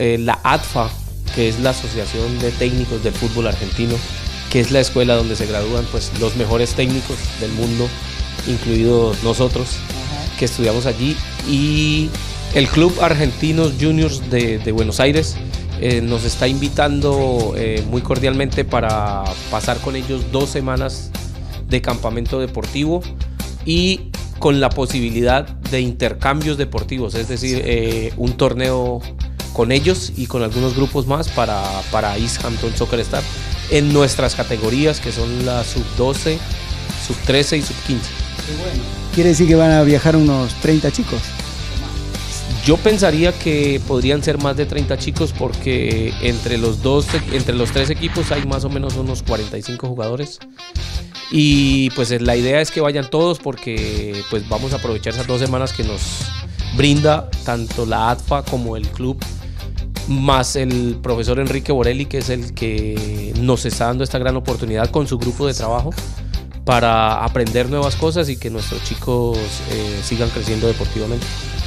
eh, la ATFA, que es la Asociación de Técnicos del Fútbol Argentino, que es la escuela donde se gradúan pues, los mejores técnicos del mundo, incluidos nosotros que estudiamos allí, y el Club Argentinos Juniors de, Buenos Aires eh, nos está invitando eh, muy cordialmente para pasar con ellos dos semanas de campamento deportivo y con la posibilidad de intercambios deportivos, es decir, eh, un torneo con ellos y con algunos grupos más para, para East Hampton Soccer Star en nuestras categorías que son la sub-12, sub-13 y sub-15. Quiere decir que van a viajar unos 30 chicos. Yo pensaría que podrían ser más de 30 chicos porque entre los dos, entre los tres equipos hay más o menos unos 45 jugadores. Y pues la idea es que vayan todos porque pues vamos a aprovechar esas dos semanas que nos brinda tanto la ATFA como el club, más el profesor Enrique Borelli, que es el que nos está dando esta gran oportunidad con su grupo de trabajo para aprender nuevas cosas y que nuestros chicos eh, sigan creciendo deportivamente.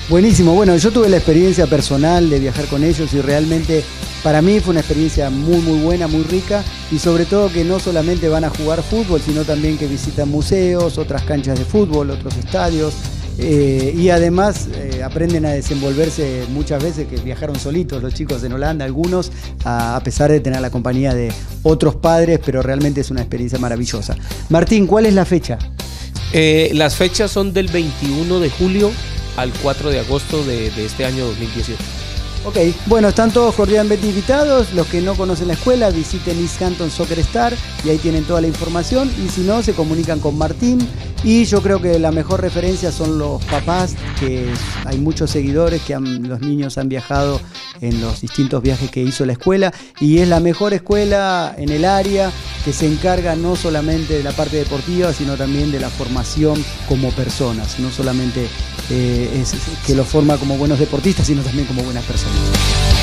Buenísimo, bueno, yo tuve la experiencia personal de viajar con ellos y realmente para mí fue una experiencia muy muy buena, muy rica. Y sobre todo que no solamente van a jugar fútbol, sino también que visitan museos, otras canchas de fútbol, otros estadios, eh, y además eh, aprenden a desenvolverse muchas veces que viajaron solitos los chicos en Holanda, algunos, a, pesar de tener la compañía de otros padres, pero realmente es una experiencia maravillosa. Martín, ¿cuál es la fecha? Eh, las fechas son del 21 de julio al 4 de agosto de, este año 2018. Ok, bueno, están todos cordialmente invitados. Los que no conocen la escuela, visiten East Canton Soccer Star y ahí tienen toda la información. Y si no, se comunican con Martín. Y yo creo que la mejor referencia son los papás, que hay muchos seguidores que los niños han viajado en los distintos viajes que hizo la escuela. Y es la mejor escuela en el área que se encarga no solamente de la parte deportiva, sino también de la formación como personas. No solamente eh, que los forma como buenos deportistas, sino también como buenas personas.